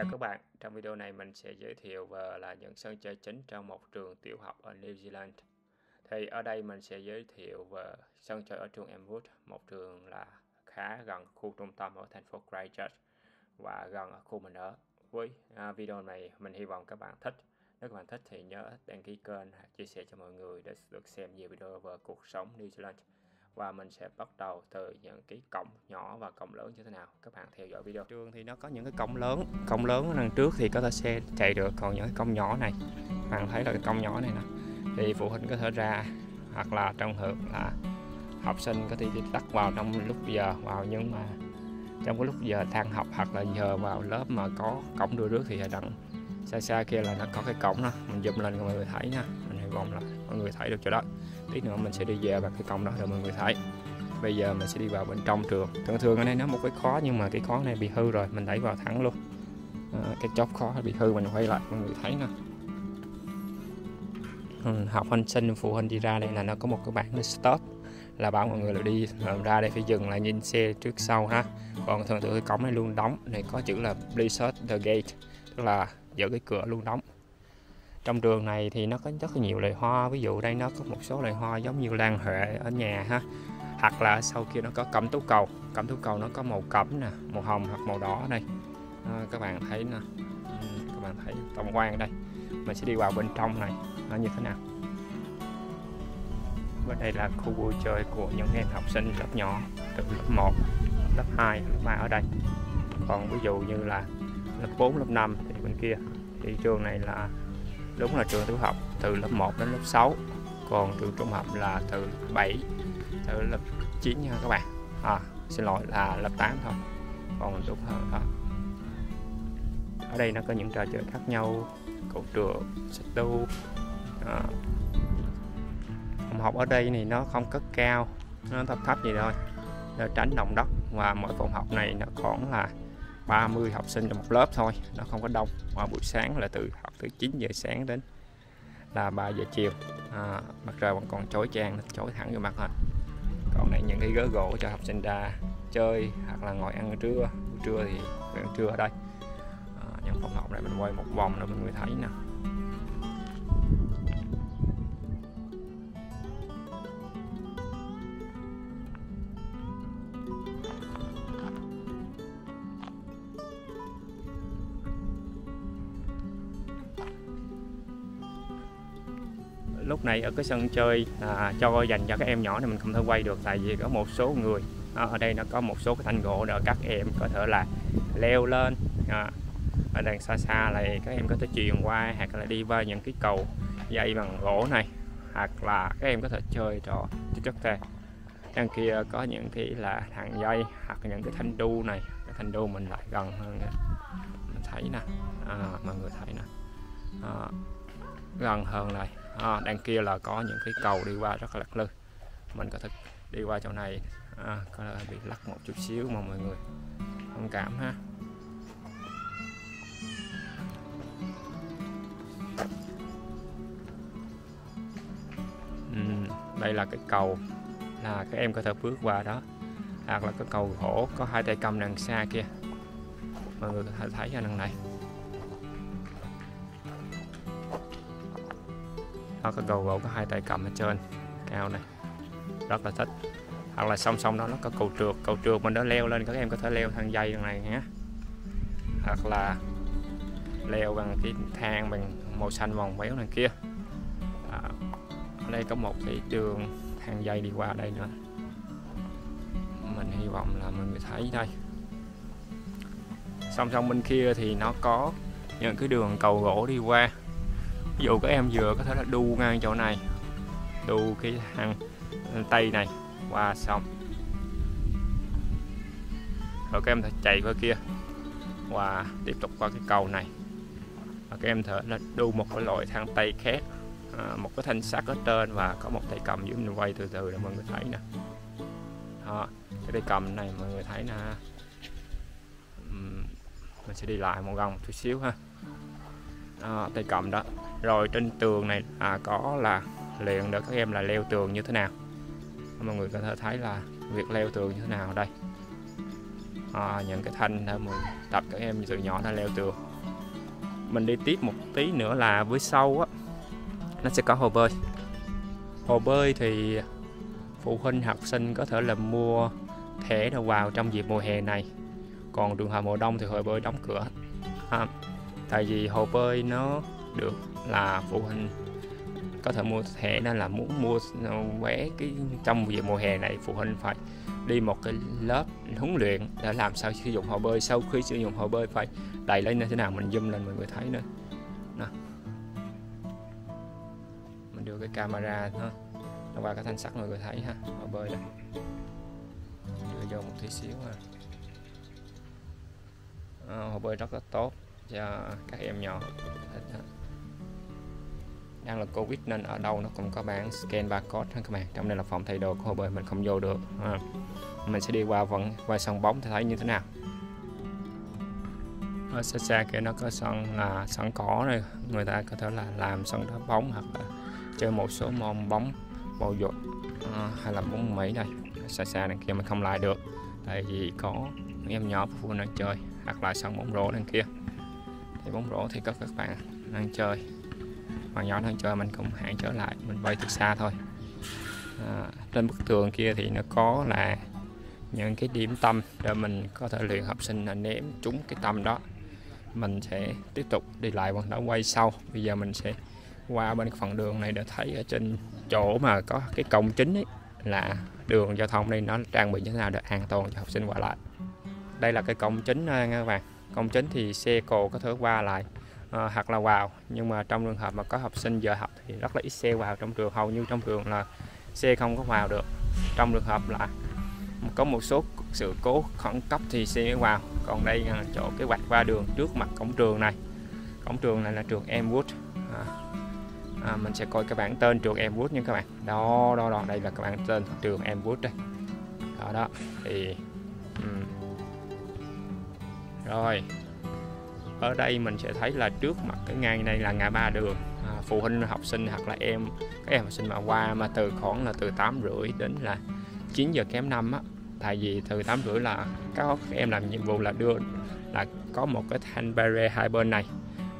Chào các bạn, trong video này mình sẽ giới thiệu về là những sân chơi chính trong một trường tiểu học ở New Zealand. Thì ở đây mình sẽ giới thiệu về sân chơi ở trường Elmwood, một trường là khá gần khu trung tâm ở thành phố Christchurch và gần ở khu mình ở. Với à, video này mình hy vọng các bạn thích. Nếu các bạn thích thì nhớ đăng ký kênh, chia sẻ cho mọi người để được xem nhiều video về cuộc sống New Zealand và mình sẽ bắt đầu từ những cái cổng nhỏ và cổng lớn như thế nào. Các bạn theo dõi video. Trường thì nó có những cái cổng lớn. Cổng lớn đằng trước thì có thể xe chạy được. Còn những cái cổng nhỏ này, bạn thấy là cái cổng nhỏ này nè. Thì phụ huynh có thể ra, hoặc là trong hợp là học sinh có thể đi tắt vào trong lúc giờ, vào nhưng mà trong cái lúc giờ than học, hoặc là giờ vào lớp mà có cổng đưa rước thì đằng xa xa kia là nó có cái cổng đó. Mình zoom lên cho mọi người thấy nha. Mình hy vọng là mọi người thấy được chỗ đó tí nữa mình sẽ đi về bằng cái cổng đó để mọi người thấy. Bây giờ mình sẽ đi vào bên trong trường. Thường thường ở đây nó một cái khó nhưng mà cái khó này bị hư rồi mình đẩy vào thẳng luôn. À, cái chốt khó bị hư mình quay lại mọi người thấy nè. Ừ, học sinh sinh phụ huynh đi ra đây là nó có một cái bảng stop là bảo mọi người là đi ờ, ra đây phải dừng lại nhìn xe trước sau ha. Còn thường thường cái cổng này luôn đóng này có chữ là please shut the gate tức là giữ cái cửa luôn đóng trong trường này thì nó có rất là nhiều loài hoa. Ví dụ đây nó có một số loài hoa giống như lan huệ ở nhà ha. Hoặc là sau kia nó có cẩm tú cầu. Cẩm tú cầu nó có màu cẩm nè màu hồng hoặc màu đỏ đây. À, các bạn thấy nè. Ừ, các bạn thấy tổng quan ở đây. Mình sẽ đi vào bên trong này. Nó như thế nào? Bên đây là khu vui chơi của những em học sinh lớp nhỏ từ lớp 1 lớp 2 lớp 3 ở đây. Còn ví dụ như là lớp 4 lớp 5 thì bên kia. Thì trường này là đúng là trường tiểu học từ lớp 1 đến lớp 6 còn trường trung học là từ 7 từ lớp 9 nha các bạn. À, xin lỗi là lớp 8 thôi. Còn đúng hơn đó ở đây nó có những trò chơi khác nhau cầu trượt xích đu. À. phòng học ở đây thì nó không cất cao nó thấp thấp gì thôi. Để tránh động đất và mỗi phòng học này nó khoảng là 30 học sinh trong một lớp thôi nó không có đông. Và buổi sáng là từ từ 9 giờ sáng đến là 3 giờ chiều. À, mặt trời vẫn còn chói chang chói thẳng vô mặt thôi. Còn lại những cái ghế gỗ cho học sinh ra chơi hoặc là ngồi ăn trưa buổi trưa thì ăn trưa ở đây. À, những phòng học này mình quay một vòng nữa mình mới thấy nè. Này ở cái sân chơi à, cho dành cho các em nhỏ thì mình không thể quay được tại vì có một số người à, ở đây nó có một số cái thanh gỗ để các em có thể là leo lên à, ở đằng xa xa này các em có thể truyền qua hoặc là đi qua những cái cầu dây bằng gỗ này hoặc là các em có thể chơi trò chất tê đằng kia có những cái là thằng dây hoặc những cái thanh đu này cái thanh đu mình lại gần hơn nè. Mình thấy nè à, mọi người thấy nè. À, gần hơn này à, đằng kia là có những cái cầu đi qua rất là lắc lư. Mình có thể đi qua chỗ này. À, có là bị lắc một chút xíu mà mọi người thông cảm ha. Uhm, đây là cái cầu là các em có thể bước qua đó. Hoặc là cái cầu gỗ có hai tay cầm đằng xa kia. Mọi người có thể thấy ở đằng này. Nó có cầu gỗ có hai tay cầm ở trên cao này rất là thích. Hoặc là song song đó nó có cầu trượt. Cầu trượt mình đã leo lên các em có thể leo thang dây này nhé. Hoặc là leo bằng cái thang bằng màu xanh vòng véo này kia. À, ở đây có một cái đường thang dây đi qua đây nữa. Mình hy vọng là mọi người thấy đây. Song song bên kia thì nó có những cái đường cầu gỗ đi qua ví dụ các em vừa có thể là đu ngang chỗ này đu cái hàng tay này qua xong. Rồi các em thể chạy qua kia và tiếp tục qua cái cầu này. Và các em thở là đu một cái loại thang tay khác à, một cái thanh sắt ở trên và có một tay cầm dưới mình quay từ từ để mọi người thấy nè. Đó, cái tay cầm này mọi người thấy nè. Mình sẽ đi lại một vòng chút xíu ha à, tay cầm đó. Rồi trên tường này à, có là luyện để các em là leo tường như thế nào? Mọi người có thể thấy là việc leo tường như thế nào đây? À, những cái thanh để mình tập các em từ nhỏ đã leo tường. Mình đi tiếp một tí nữa là với sau á. Nó sẽ có hồ bơi. Hồ bơi thì phụ huynh học sinh có thể là mua thẻ đầu vào trong dịp mùa hè này. Còn trường hợp mùa đông thì hồ bơi đóng cửa. À, tại vì hồ bơi nó được là phụ huynh có thể mua thẻ nên là muốn mua vé cái trong dịp mùa hè này phụ huynh phải đi một cái lớp huấn luyện để làm sao sử dụng hồ bơi. Sau khi sử dụng hồ bơi phải đầy lên như thế nào mình zoom lên mọi người thấy nữa. Nè. Mình đưa cái camera nó nó qua cái thanh sắt mọi người thấy ha hồ bơi đây đưa vô một tí xíu ha. À, hồ bơi rất là tốt cho các em nhỏ. Đang là covid nên ở đâu nó cũng có bán scan barcode ha các bạn. Trong đây là phòng thay đồ của hồ bơi mình không vô được ha. mình sẽ đi qua vẫn qua sân bóng thì thấy như thế nào. Ở xa xa kia nó có sân là sân cỏ này người ta có thể là làm sân đá bóng hoặc là chơi một số môn bóng bầu dục à, hay là bóng mỹ đây. Xa xa đằng kia mình không lại được tại vì có những em nhỏ phụ nữ chơi hoặc là sân bóng rổ đằng kia thì bóng rổ thì có các bạn đang chơi. Bạn nhỏ đang chơi mình cũng hạn trở lại mình bay từ xa thôi. À, trên bức tường kia thì nó có là những cái điểm tâm để mình có thể luyện học sinh là ném trúng cái tâm đó. Mình sẽ tiếp tục đi lại bằng đã quay sau. Bây giờ mình sẽ qua bên phần đường này để thấy ở trên chỗ mà có cái cổng chính ấy là đường giao thông đây nó trang bị như thế nào để an toàn cho học sinh qua lại. Đây là cái cổng chính à, nha các bạn cổng chính thì xe cộ có thể qua lại uh, hoặc là vào. Nhưng mà trong trường hợp mà có học sinh giờ học thì rất là ít xe vào trong trường. Hầu như trong trường là xe không có vào được. Trong trường hợp là có một số sự cố khẩn cấp thì xe mới vào. Còn đây là chỗ cái vạch qua đường trước mặt cổng trường này. Cổng trường này là trường Emwood à, à, mình sẽ coi các bạn tên trường Emwood nha các bạn. Đó đó đó. Đây là các bạn tên trường Emwood đây. Đó đó. Thì um, rồi. Ở đây mình sẽ thấy là trước mặt cái ngang này là ngã ba đường. À, phụ huynh học sinh hoặc là em các em học sinh mà qua mà từ khoảng là từ 8 rưỡi đến là 9 giờ kém 5 á. Tại vì từ 8 rưỡi là các em làm nhiệm vụ là đưa là có một cái thanh barrier hai bên này.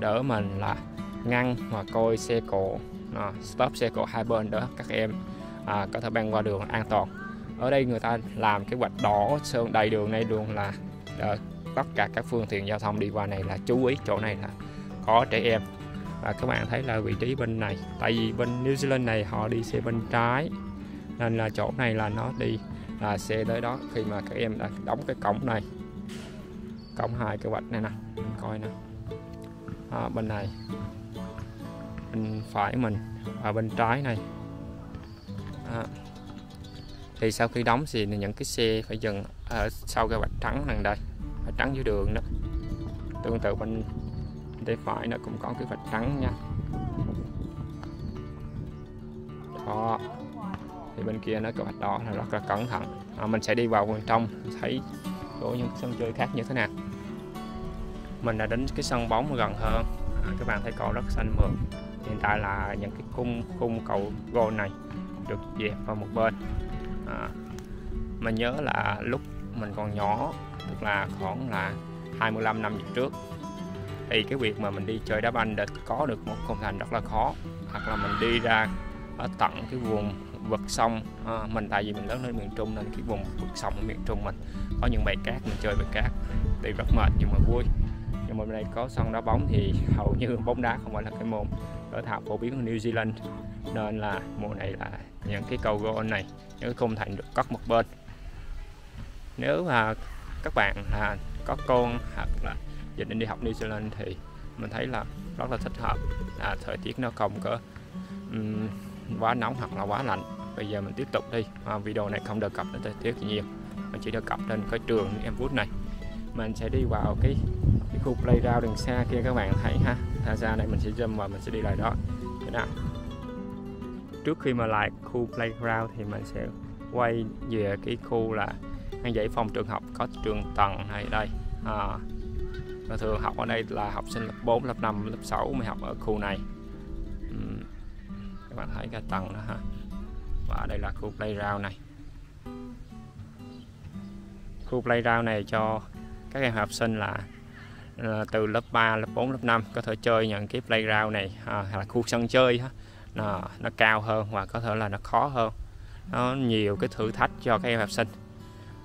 Đỡ mình là ngăn và coi xe cộ à, stop xe cộ hai bên đỡ các em à, có thể băng qua đường an toàn. Ở đây người ta làm cái vạch đỏ sơn đầy đường này đường là đỡ tất cả các phương tiện giao thông đi qua này là chú ý. Chỗ này là có trẻ em. Và các bạn thấy là vị trí bên này tại vì bên New Zealand này họ đi xe bên trái nên là chỗ này là nó đi là xe tới đó khi mà các em đã đóng cái cổng này. Cổng hai cái vạch này nè mình coi nè. À, bên này bên phải mình và bên trái này. À, thì sau khi đóng thì những cái xe phải dừng ở sau cái vạch trắng này đây vạch trắng dưới đường đó. Tương tự bên tay phải nó cũng có cái vạch trắng nha. Đó. Thì bên kia nó có vạch đỏ là rất là cẩn thận. À, mình sẽ đi vào bên trong thấy chỗ những sân chơi khác như thế nào. Mình đã đến cái sân bóng gần hơn. À, các bạn thấy cỏ rất xanh mượt. Hiện tại là những cái cung cung cầu gôn này được dẹp vào một bên. À, mình nhớ là lúc mình còn nhỏ tức là khoảng là 25 năm trước. Thì cái việc mà mình đi chơi đá banh để có được một khung thành rất là khó. Hoặc là mình đi ra ở tận cái vùng vực sông à, mình tại vì mình lớn lên miền Trung nên cái vùng vực sông ở miền Trung mình có những bãi cát mình chơi bãi cát thì rất mệt nhưng mà vui. Nhưng mà bên đây có sân đá bóng thì hầu như bóng đá không phải là cái môn ở thảo phổ biến ở New Zealand. Nên là mùa này là những cái cầu gôn này những cái khung thành được cắt một bên nếu mà các bạn là có con hoặc là dự định đi học New Zealand thì mình thấy là rất là thích hợp. Là thời tiết nó không có um, quá nóng hoặc là quá lạnh. Bây giờ mình tiếp tục đi. À, video này không đề cập đến thời tiết nhiều. Mình chỉ đề cập đến cái trường em phút này. Mình sẽ đi vào cái, cái khu playground đằng xa kia các bạn thấy ha. Ra ra đây mình sẽ zoom và mình sẽ đi lại đó. Thế nào? Trước khi mà lại khu playground thì mình sẽ quay về cái khu là ăn dãy phòng trường học có trường tầng này đây. À, và thường học ở đây là học sinh lớp 4, lớp 5, lớp 6 mới học ở khu này. Uhm, các bạn thấy cái tầng đó ha. Và đây là khu playground này. Khu playground này cho các em học sinh là từ lớp 3, lớp 4, lớp 5 có thể chơi những cái playground này à, là khu sân chơi nó, nó cao hơn và có thể là nó khó hơn. Nó nhiều cái thử thách cho các em học sinh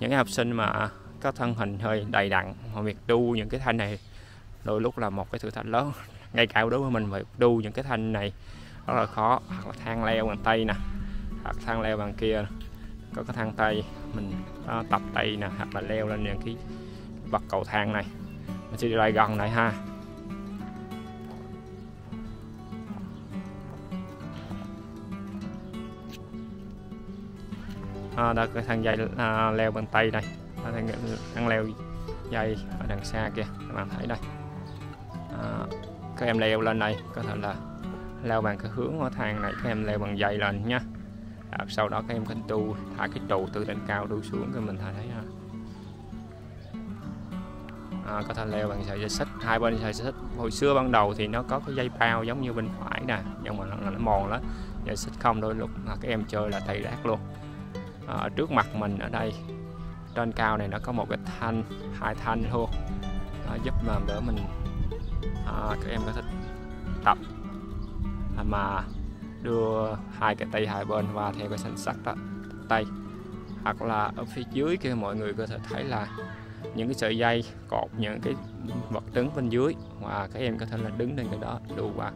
những cái học sinh mà có thân hình hơi đầy đặn hoặc việc đu những cái thanh này đôi lúc là một cái thử thách lớn. Ngay cả đối với mình việc đu những cái thanh này rất là khó. Hoặc là thang leo bằng tay nè hoặc thang leo bằng kia. Có cái thang tay mình đó, tập tay nè hoặc là leo lên những cái bậc cầu thang này. Mình sẽ đi lại gần này ha. À, đó cái thang dây à, leo bằng tay đây. À, thang, đang leo dây ở đằng xa kia các bạn thấy đây. À, các em leo lên đây có thể là leo bằng cái hướng ở thang này các em leo bằng dây lên nhé à, sau đó các em cần tu thả cái trụ từ trên cao đu xuống cho mình thấy ha à, có thể leo bằng sợi dây xích. Hai bên sợi xích hồi xưa ban đầu thì nó có cái dây bao giống như bên phải nè nhưng mà nó, nó mòn lắm. Dây xích không đôi lúc mà các em chơi là tay rác luôn ở trước mặt mình ở đây trên cao này nó có một cái thanh hai thanh luôn à, giúp mà đỡ mình à, các em có thể tập. À, mà đưa hai cái tay hai bên và theo cái thanh sắc đó tay. Hoặc là ở phía dưới kia mọi người có thể thấy là những cái sợi dây cột những cái vật cứng bên dưới. Và các em có thể là đứng lên cái đó đu qua.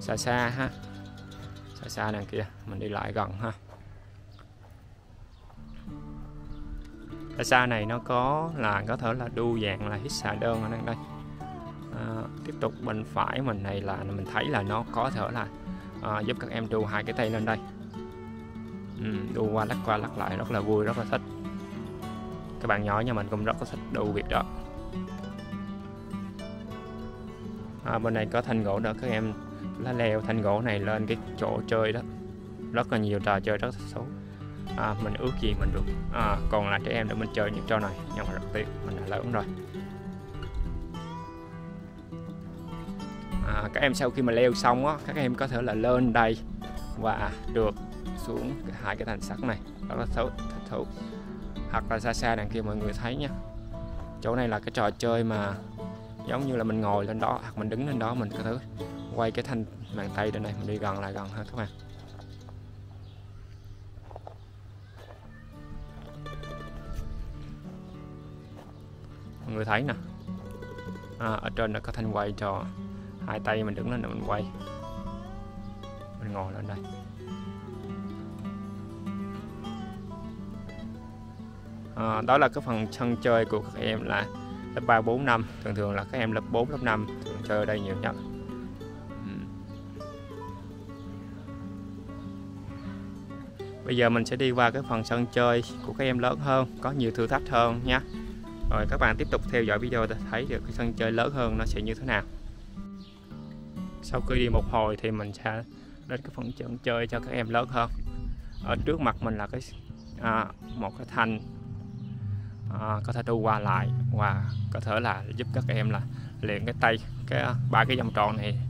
Xa xa ha. Xa xa đằng kia mình đi lại gần ha. Xa xa này nó có là có thể là đu dạng là hít xà đơn ở đây? Đây. À, tiếp tục bên phải mình này là mình thấy là nó có thể là à, giúp các em đu hai cái tay lên đây. Ừ, đu qua lắc qua lắc lại rất là vui rất là thích. Các bạn nhỏ nhà mình cũng rất là thích đu việc đó. À, bên này có thanh gỗ đó các em lá leo thanh gỗ này lên cái chỗ chơi đó. Rất là nhiều trò chơi rất là xấu à, mình ước gì mình được à, còn là trẻ em để mình chơi những trò này nhưng mà rất tiếc mình đã lớn rồi. À, các em sau khi mà leo xong á các em có thể là lên đây và được xuống hai cái thành sắt này rất là thú, thú hoặc là xa xa đằng kia mọi người thấy nha. Chỗ này là cái trò chơi mà giống như là mình ngồi lên đó hoặc mình đứng lên đó mình có thể quay cái thanh bàn tay lên này mình đi gần lại gần hơn các bạn. Mọi người thấy nè. À, ở trên là có thanh quay cho hai tay mình đứng lên là mình quay. Mình ngồi lên đây. À, đó là cái phần sân chơi của các em là lớp 3, 4, 5 thường thường là các em lớp 4, lớp 5 thường chơi ở đây nhiều nhất. Bây giờ mình sẽ đi qua cái phần sân chơi của các em lớn hơn, có nhiều thử thách hơn nhé. Rồi các bạn tiếp tục theo dõi video để thấy được cái sân chơi lớn hơn nó sẽ như thế nào. Sau khi đi một hồi thì mình sẽ đến cái phần trận chơi cho các em lớn hơn. Ở trước mặt mình là cái à, một cái thanh à, có thể đu qua lại và có thể là giúp các em là luyện cái tay cái ba cái vòng tròn này.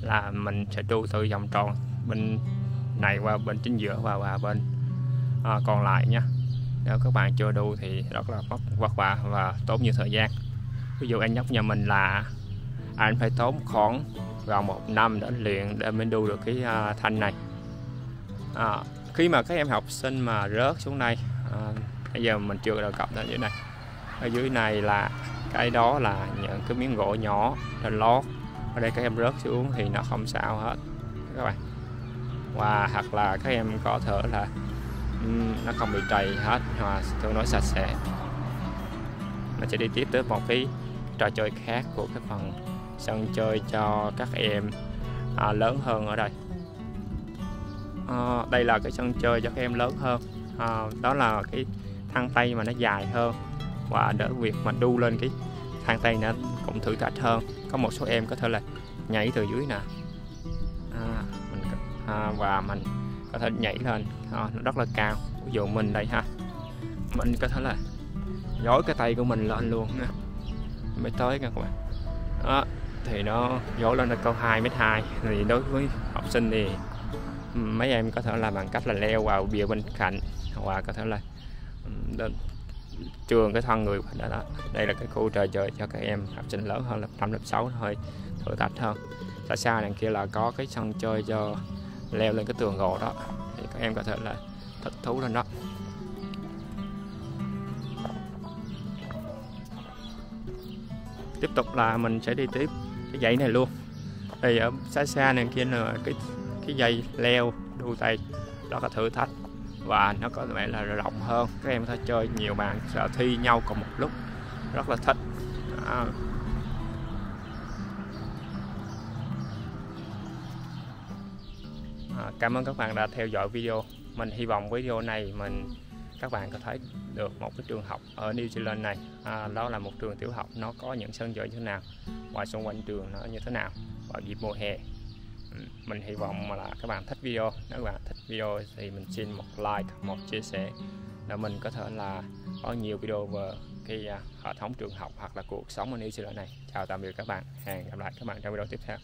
Là mình sẽ đu từ vòng tròn bên này qua bên chính giữa và, và bên à, còn lại nha nếu các bạn chưa đu thì rất là mất vất vả và tốn nhiều thời gian. Ví dụ anh nhóc nhà mình là anh phải tốn khoảng gần một năm để luyện để mới đu được cái uh, thanh này. À, khi mà các em học sinh mà rớt xuống đây à, bây giờ mình chưa đầu cọc lên dưới này. Ở dưới này là cái đó là những cái miếng gỗ nhỏ lên lót. Ở đây các em rớt xuống thì nó không sao hết các bạn. Và hoặc là các em có thể là Ừ, nó không bị trầy hết hoặc tương đối sạch sẽ. Mình sẽ đi tiếp tới một cái trò chơi khác của cái phần sân chơi cho các em à, lớn hơn ở đây. À, đây là cái sân chơi cho các em lớn hơn. À, đó là cái thang tay mà nó dài hơn. Và đỡ việc mà đu lên cái thang tay nó cũng thử thách hơn. Có một số em có thể là nhảy từ dưới nè. À, mình, à, và mình có thể nhảy lên. À, nó rất là cao. Ví dụ mình đây ha. Mình có thể là dối cái tay của mình lên luôn nha. Mới tới nha các bạn. Đó thì nó dối lên là câu 2 mét 2 thì đối với học sinh thì mấy em có thể là bằng cách là leo vào bìa bên cạnh hoặc có thể là trường cái thân người đó, đó. Đây là cái khu trò chơi cho các em học sinh lớn hơn là năm lớp 6 thôi thử thách hơn. Xa xa đằng kia là có cái sân chơi cho leo lên cái tường gỗ đó. Thì các em có thể là thích thú lên đó. Tiếp tục là mình sẽ đi tiếp cái dãy này luôn. Thì ở xa xa này kia là cái cái dây leo đu tay đó là thử thách và nó có vẻ là rộng hơn. Các em có thể chơi, nhiều bạn sẽ thi nhau cùng một lúc. Rất là thích. À. À, cảm ơn các bạn đã theo dõi video. Mình hy vọng video này mình các bạn có thấy được một cái trường học ở New Zealand này. À, đó là một trường tiểu học nó có những sân chơi như thế nào ngoài xung quanh trường nó như thế nào vào dịp mùa hè. Ừ, mình hy vọng là các bạn thích video. Nếu các bạn thích video thì mình xin một like một chia sẻ để mình có thể là có nhiều video về cái à, hệ thống trường học hoặc là cuộc sống ở New Zealand này. Chào tạm biệt các bạn. Hẹn gặp lại các bạn trong video tiếp theo.